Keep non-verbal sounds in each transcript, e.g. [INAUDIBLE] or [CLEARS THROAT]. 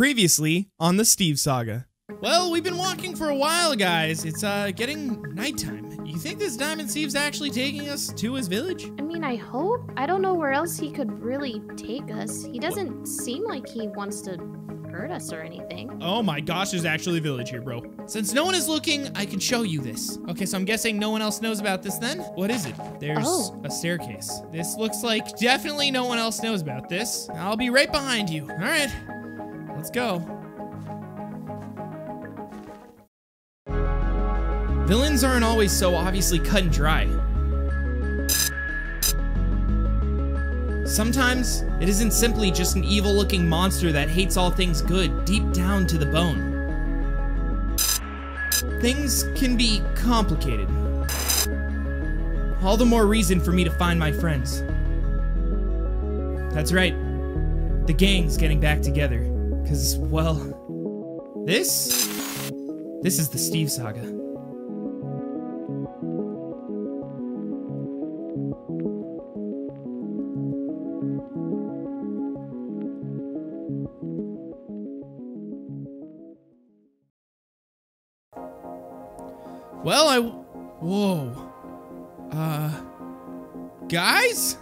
Previously on the Steve Saga. Well, we've been walking for a while, guys. It's uh getting nighttime. You think this Diamond Steve's actually taking us to his village? I mean, I hope. I don't know where else he could really take us. He doesn't seem like he wants to hurt us or anything. Oh my gosh, there's actually a village here, bro. Since no one is looking, I can show you this. Okay, so I'm guessing no one else knows about this then? What is it? There's Oh. a staircase. This looks like definitely no one else knows about this. I'll be right behind you. All right, let's go. Villains aren't always so obviously cut and dry. Sometimes it isn't simply just an evil looking monster that hates all things good deep down to the bone. Things can be complicated. All the more reason for me to find my friends. That's right. The gang's getting back together. Because, well, this. This is the Steve Saga. Well, I. Whoa. Uh. Guys?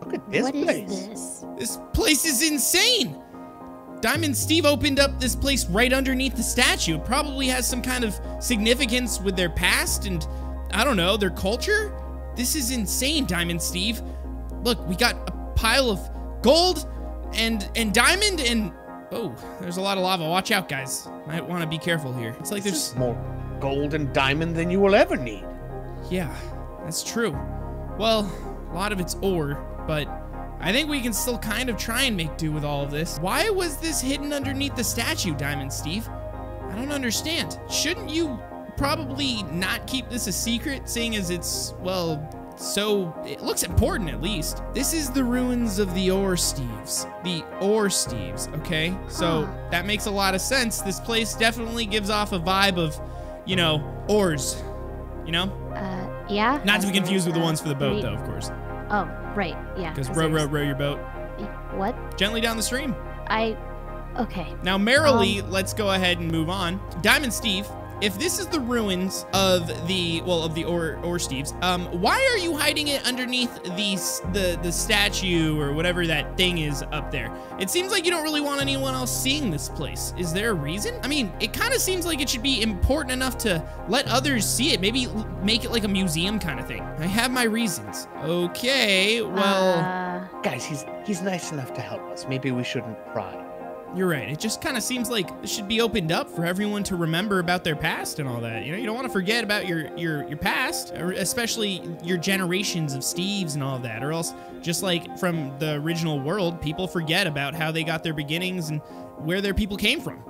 Look at this What is place. this? This place is insane! Diamond Steve opened up this place right underneath the statue. It probably has some kind of significance with their past and, I don't know, their culture? This is insane, Diamond Steve. Look, we got a pile of gold and and diamond and oh, there's a lot of lava. Watch out, guys. Might want to be careful here. It's like This there's more gold and diamond than you will ever need. Yeah, that's true. Well, a lot of it's ore, but I think we can still kind of try and make do with all of this. Why was this hidden underneath the statue, Diamond Steve? I don't understand. Shouldn't you probably not keep this a secret, seeing as it's, well, so it looks important at least. This is the ruins of the Ore Steves. The Ore Steves, okay? So that makes a lot of sense. This place definitely gives off a vibe of, you know, ores. You know? Uh, yeah? Not to be confused with the ones for the boat, though, of course. Oh, right, yeah. Because 'cause row, row, row your boat What? gently down the stream. I. Okay. Now, merrily, Um, let's go ahead and move on. Diamond Steve, if this is the ruins of the well of the or or Steves, um, why are you hiding it underneath the the the statue or whatever that thing is up there? It seems like you don't really want anyone else seeing this place. Is there a reason? I mean, it kind of seems like it should be important enough to let others see it. Maybe make it like a museum kind of thing. I have my reasons. Okay, well. Uh, Guys, he's he's nice enough to help us. Maybe we shouldn't pry. You're right. It just kind of seems like it should be opened up for everyone to remember about their past and all that. You know, you don't want to forget about your your your past, especially your generations of Steves and all that, or else just like from the original world, people forget about how they got their beginnings and where their people came from.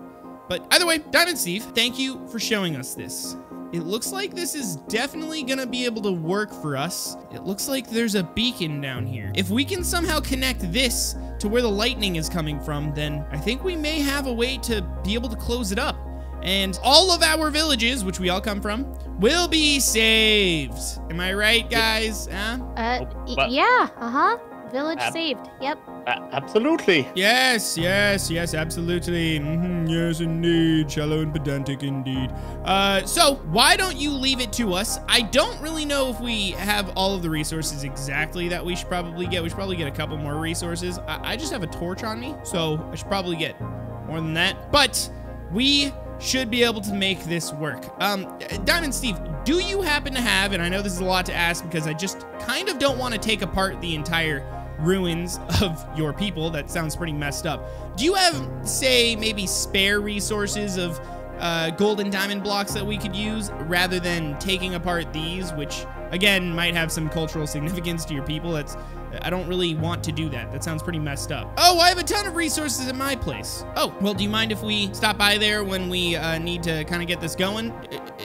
But either way, Diamond Steve, thank you for showing us this. It looks like this is definitely gonna be able to work for us. It looks like there's a beacon down here. If we can somehow connect this to where the lightning is coming from, then I think we may have a way to be able to close it up. And all of our villages, which we all come from, will be saved. Am I right, guys? Huh? uh, Oh, yeah, uh huh. Village Ab- saved. Yep. A- absolutely. Yes, yes, yes, absolutely. hmm yes, indeed. Shallow and pedantic indeed. Uh, so, why don't you leave it to us? I don't really know if we have all of the resources exactly that we should probably get. We should probably get a couple more resources. I, I just have a torch on me, so I should probably get more than that. But we should be able to make this work. Um, Diamond Steve, do you happen to have, and I know this is a lot to ask because I just kind of don't want to take apart the entire ruins of your people. That sounds pretty messed up. Do you have, say, maybe spare resources of uh, gold and diamond blocks that we could use rather than taking apart these, which again might have some cultural significance to your people? That's I don't really want to do that. That sounds pretty messed up. Oh, I have a ton of resources at my place. Oh, well, do you mind if we stop by there when we uh, need to kind of get this going?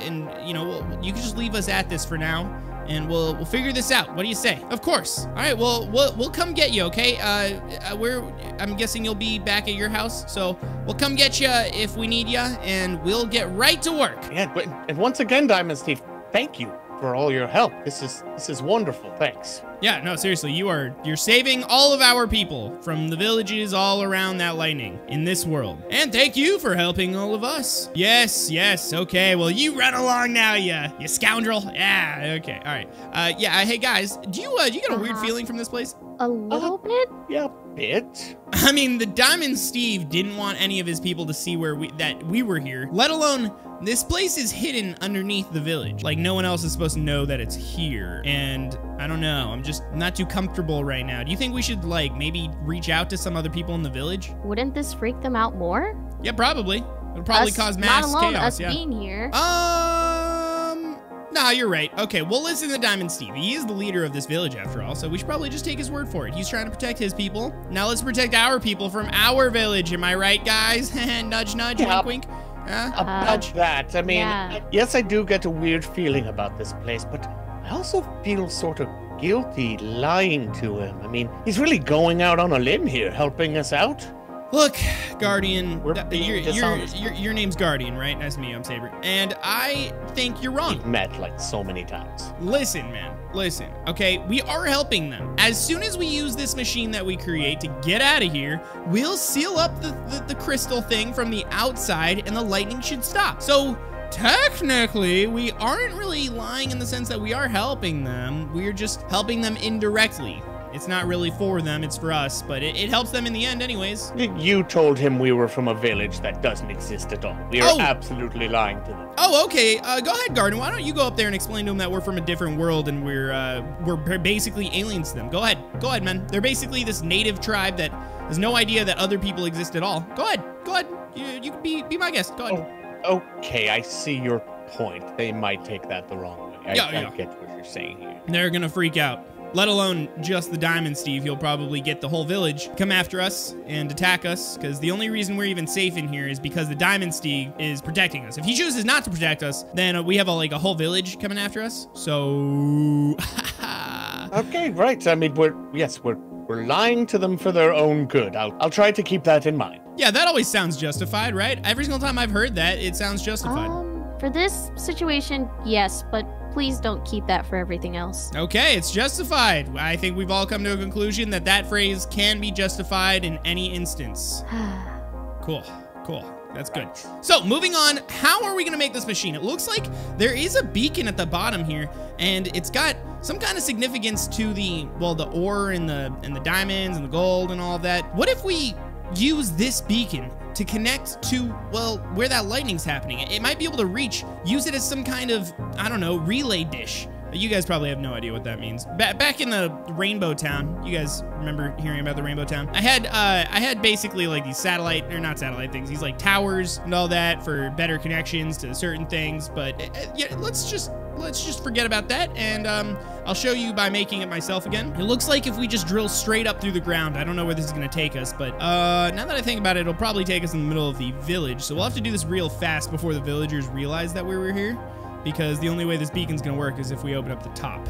And you know, you can just leave us at this for now and we'll we'll figure this out. What do you say? Of course. All right. Well, we'll we'll come get you. Okay. Uh, uh we're I'm guessing you'll be back at your house, so we'll come get you if we need you, and we'll get right to work. Yeah, and once again, Diamond Steve, thank you for all your help. This is this is wonderful. Thanks. Yeah, no, seriously, you are you're saving all of our people from the villages all around that lightning in this world. And thank you for helping all of us. Yes, yes, okay. Well, you run along now, you you scoundrel. Yeah, okay, all right. Uh, yeah. Hey guys, do you uh, do you get a weird Uh-huh. feeling from this place? A little bit? Yeah, bit. I mean, the Diamond Steve didn't want any of his people to see where we that we were here. Let alone this place is hidden underneath the village. Like no one else is supposed to know that it's here. And I don't know. I'm just not too comfortable right now. Do you think we should like maybe reach out to some other people in the village? Wouldn't this freak them out more? Yeah, probably. It'll probably Us- cause mass Not alone chaos. us yeah. being here. Um, nah, you're right. Okay, we'll listen to Diamond Steve. He is the leader of this village after all, so we should probably just take his word for it. He's trying to protect his people. Now let's protect our people from our village. Am I right, guys? [LAUGHS] nudge, nudge, Yep. wink, wink. Huh? Uh, about uh, that, I mean, yeah. yes, I do get a weird feeling about this place, but I also feel sort of guilty lying to him. I mean, he's really going out on a limb here, helping us out. Look, Guardian, We're th- being your, your, dishonest. your, your name's Guardian, right? Nice to meet you. I'm Sabre. And I think you're wrong. We've met like so many times. Listen, man. Listen. Okay, we are helping them. As soon as we use this machine that we create to get out of here, we'll seal up the, the, the crystal thing from the outside and the lightning should stop. So, technically, we aren't really lying in the sense that we are helping them. We're just helping them indirectly. It's not really for them, it's for us, but it, it helps them in the end, anyways. You told him we were from a village that doesn't exist at all. We are Oh. absolutely lying to them. Oh, okay. Uh, go ahead, Guardian. Why don't you go up there and explain to them that we're from a different world and we're uh, we're basically aliens to them? Go ahead. Go ahead, man. They're basically this native tribe that has no idea that other people exist at all. Go ahead. Go ahead. You, you can be be my guest. Go ahead. Oh, okay, I see your point. They might take that the wrong way. I, Yeah, I yeah. get what you're saying here. They're gonna freak out. Let alone just the Diamond Steve. He'll probably get the whole village come after us and attack us. Because the only reason we're even safe in here is because the Diamond Steve is protecting us. If he chooses not to protect us, then uh, we have a, like a whole village coming after us. So. [LAUGHS] Okay, right. I mean, we're yes, we're we're lying to them for their own good. I'll I'll try to keep that in mind. Yeah, that always sounds justified, right? Every single time I've heard that, it sounds justified. Um, for this situation, yes, but please don't keep that for everything else. okay, it's justified. I think we've all come to a conclusion that that phrase can be justified in any instance. [SIGHS] Cool, cool. That's good. So, moving on, how are we going to make this machine? It looks like there is a beacon at the bottom here, and it's got some kind of significance to the, well, the ore and the and the diamonds and the gold and all that. What if we use this beacon to connect to, well, where that lightning's happening? It might be able to reach, use it as some kind of, I don't know, relay dish. You guys probably have no idea what that means. Ba- back in the Rainbow Town, you guys remember hearing about the Rainbow Town? I had uh, I had basically like these satellite or not satellite things, these like towers and all that for better connections to certain things. But uh, yeah, let's just let's just forget about that, and um, I'll show you by making it myself again. It looks like if we just drill straight up through the ground, I don't know where this is gonna take us, but uh, now that I think about it, it'll probably take us in the middle of the village. So we'll have to do this real fast before the villagers realize that we were here because the only way this beacon's gonna work is if we open up the top.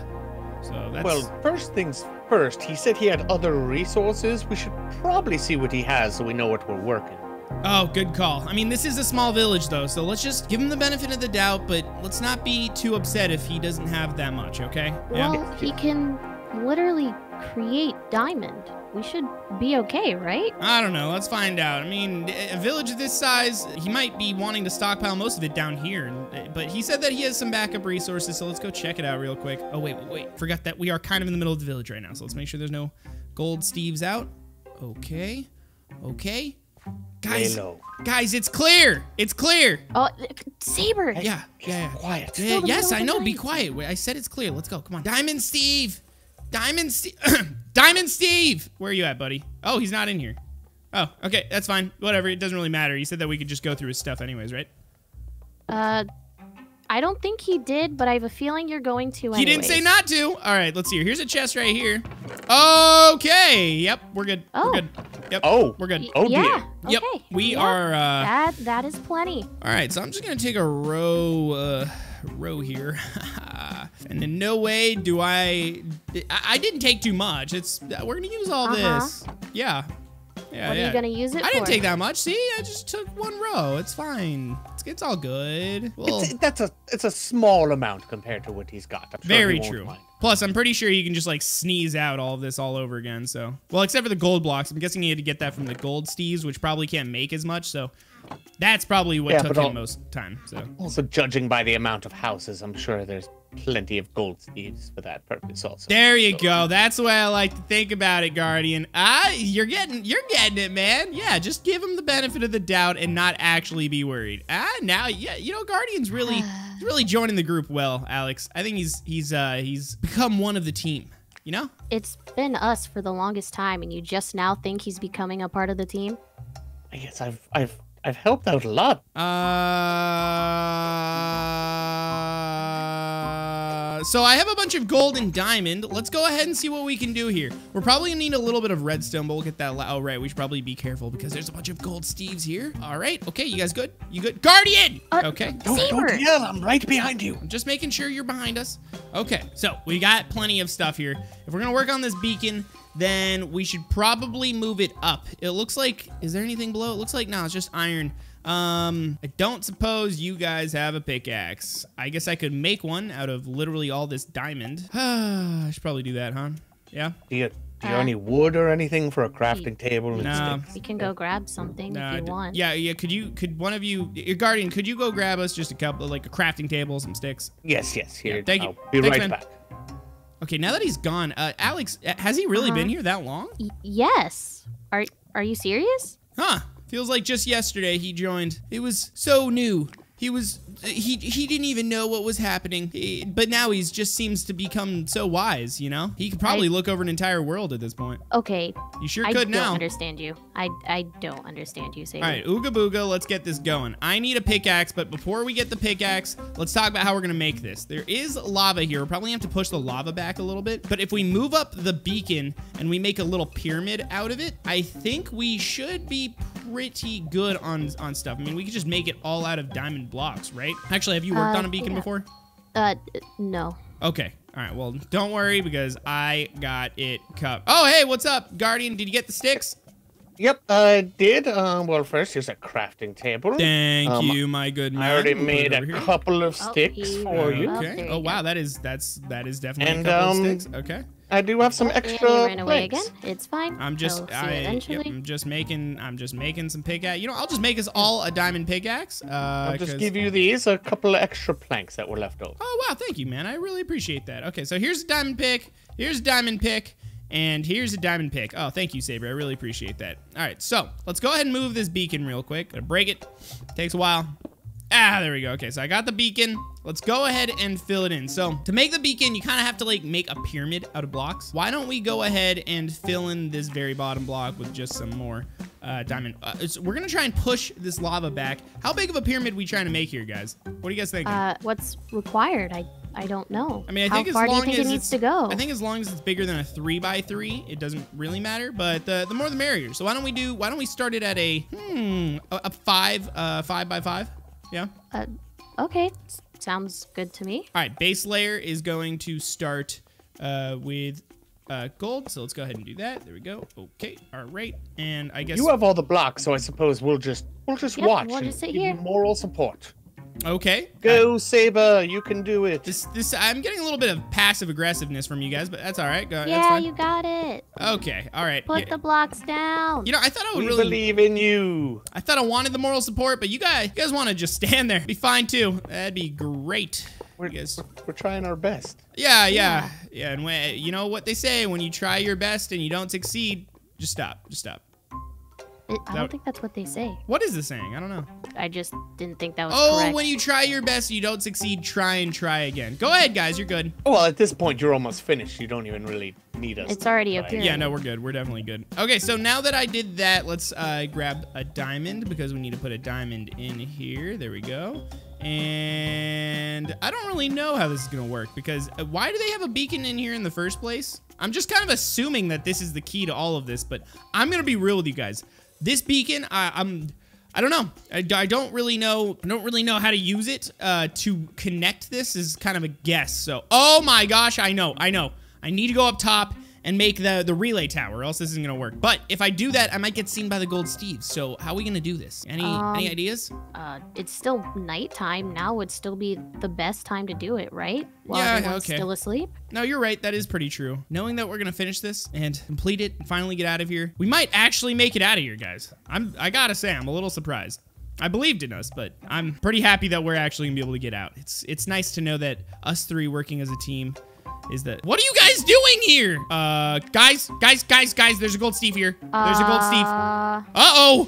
So that's Well, first things first. He said he had other resources. We should probably see what he has so we know what we're working. Oh, good call. I mean, this is a small village though, so let's just give him the benefit of the doubt, but let's not be too upset if he doesn't have that much, okay? Well, he can literally create diamond. We should be okay, right? I don't know. Let's find out. I mean, a village of this size, he might be wanting to stockpile most of it down here. But he said that he has some backup resources, so let's go check it out real quick. Oh, wait, wait, wait. Forgot that we are kind of in the middle of the village right now, so let's make sure there's no gold Steves out. Okay. Okay. Guys, Lay low. guys, it's clear. It's clear. Oh, Sabre! Hey, Yeah, yeah, yeah. Quiet. Yeah, yes, I of the know. Be quiet. I said it's clear. Let's go. Come on. Diamond Steve. Diamond Steve. [CLEARS THROAT] Diamond Steve. Where are you at, buddy? Oh, he's not in here. Oh, okay. That's fine. Whatever. It doesn't really matter. He said that we could just go through his stuff anyways, right? Uh, I don't think he did, but I have a feeling you're going to. He didn't say not to. All right, let's see here. Here's a chest right here. Okay. Yep, we're good. Oh. We're good. Yep. Oh. We're good. Y- Oh, dear. yeah. Yep. Okay. We yeah. are uh That that is plenty. All right, so I'm just gonna take a row, uh, row here, [LAUGHS] and in no way do I, I. I didn't take too much. It's we're gonna use all Uh-huh. this. Yeah, yeah, What yeah. are you gonna use it I for? didn't take that much. See, I just took one row. It's fine. It's, it's all good. Well, It's, that's a it's a small amount compared to what he's got. I'm sure very he true. mind. Plus, I'm pretty sure you can just like sneeze out all of this all over again. So, well, except for the gold blocks. I'm guessing you had to get that from the gold steves, which probably can't make as much. So, that's probably what Yeah, took him most time. So, Also, judging by the amount of houses, I'm sure there's plenty of gold steves for that purpose. Also, there you go. That's the way I like to think about it, Guardian. Ah, you're getting, you're getting it, man. Yeah, just give him the benefit of the doubt and not actually be worried. Ah, now, yeah, you know, Guardian's really, he's really joining the group well, Alex. I think he's, he's, uh, he's become one of the team. You know? It's been us for the longest time, and you just now think he's becoming a part of the team? I guess I've I've I've helped out a lot. Uh, so I have a bunch of gold and diamond. Let's go ahead and see what we can do here. We're probably gonna need a little bit of redstone, but we'll get that. la- Oh, right. We should probably be careful because there's a bunch of gold steves here. All right. Okay. You guys good? You good? Guardian! Uh, Okay. Don't, don't yell! I'm right behind you. I'm just making sure you're behind us. Okay, so we got plenty of stuff here. If we're gonna work on this beacon, then we should probably move it up. It looks like, is there anything below? It looks like, no, it's just iron. Um, I don't suppose you guys have a pickaxe. I guess I could make one out of literally all this diamond. [SIGHS] I should probably do that, huh? Yeah? Do you do you have Uh, any wood or anything for a crafting table and No. sticks? We can go grab something No, if you want. Yeah, yeah. Could you, could one of you, your guardian, could you go grab us just a couple, like a crafting table, some sticks? Yes, yes. Here, Yeah, thank you. I'll be Thanks, right man. back. Okay, now that he's gone, uh, Alex, uh, has he really Uh-huh. been here that long? Y- yes. Are Are you serious? Huh. Feels like just yesterday he joined. It was so new. He was he he didn't even know what was happening. He- but now he's just seems to become so wise, you know? He could probably look over an entire world at this point. Okay, You sure I could don't now. understand you. I I don't understand you, Sadie. All right, Ooga Booga, let's get this going. I need a pickaxe, but before we get the pickaxe, let's talk about how we're gonna make this. There is lava here. We'll probably have to push the lava back a little bit. But if we move up the beacon and we make a little pyramid out of it, I think we should be pretty good on on stuff. I mean, we could just make it all out of diamond blocks, right? Actually, have you worked Uh, on a beacon yeah. before? Uh, no. Okay. All right. Well, don't worry because I got it covered. Oh, hey, what's up, Guardian? Did you get the sticks? Yep, I did. Um, well, first here's a crafting table. Thank Um, you, my good man. I already We'll made a here. couple of Oh, sticks he- for you. Oh, Okay. Oh wow, that is that's that is definitely And, a couple um, of sticks. Okay. I do have some And extra you ran away planks. again. It's fine. I'm just I'll see I, you yep, eventually. I'm just making I'm just making some pickaxe. You know, I'll just make us all a diamond pickaxe. Uh, I'll just give you these, a couple of extra planks that were left over. Oh wow, thank you, man. I really appreciate that. Okay, so here's a diamond pick. Here's a diamond pick. And here's a diamond pick. Oh, thank you, Sabre. I really appreciate that. All right, so let's go ahead and move this beacon real quick. Gonna break it. Takes a while. Ah, there we go. Okay, so I got the beacon. Let's go ahead and fill it in. So to make the beacon, you kind of have to like make a pyramid out of blocks. Why don't we go ahead and fill in this very bottom block with just some more uh, diamond? Uh, so we're gonna try and push this lava back. How big of a pyramid we trying to make here, guys? What do you guys think? Uh, what's required? I I don't know. I mean, I How think as long think as it needs to go? I think as long as it's bigger than a three by three, it doesn't really matter. But the the more the merrier. So why don't we do? Why don't we start it at a hmm a, a five uh five by five? Yeah. Uh, okay, sounds good to me. All right. Base layer is going to start uh with uh gold. So let's go ahead and do that. There we go. Okay. All right. And I guess You have all the blocks, so I suppose we'll just we'll just Yep, watch we'll and just sit give here. you moral support. Okay. Uh, Go, Sabre, you can do it. this this I'm getting a little bit of passive aggressiveness from you guys, but that's all right. Go, that's yeah, fine. you got it. Okay. All right. Put Yeah. the blocks down. You know, I thought I would we really believe in you. I thought I wanted the moral support, but you guys, you guys want to just stand there, be fine too. That'd be great. We're, You guys, we're trying our best. yeah, yeah, yeah. And when, you know what they say: when you try your best and you don't succeed, just stop, just stop. It- I that- don't think that's what they say. What is the saying? I don't know. I just didn't think that was Oh, correct. when you try your best, and you don't succeed. Try and try again. Go ahead, guys. You're good. Well, at this point, you're almost finished. You don't even really need us. It's already Right. appearing. Yeah, no, we're good. We're definitely good. Okay, so now that I did that, let's uh, grab a diamond because we need to put a diamond in here. There we go. And I don't really know how this is going to work because uh, why do they have a beacon in here in the first place? I'm just kind of assuming that this is the key to all of this, but I'm going to be real with you guys. This beacon, I, I'm. I don't know. I, I don't really know. I don't really know how to use it uh, to connect this. Is kind of a guess. So, oh my gosh, I know. I know. I need to go up top and make the, the relay tower, else this isn't gonna work. But if I do that, I might get seen by the gold Steve. So how are we gonna do this? Any Um, any ideas? Uh, it's still nighttime. Now would still be the best time to do it, right? While Yeah, everyone's okay. still asleep. No, you're right. That is pretty true. Knowing that we're gonna finish this and complete it and finally get out of here, we might actually make it out of here, guys. I'm I gotta say, I'm a little surprised. I believed in us, but I'm pretty happy that we're actually gonna be able to get out. It's it's nice to know that us three working as a team is that. What are you guys doing here? Uh, guys, guys, guys, guys. There's a gold Steve here. There's a gold Steve. Uh, Uh oh.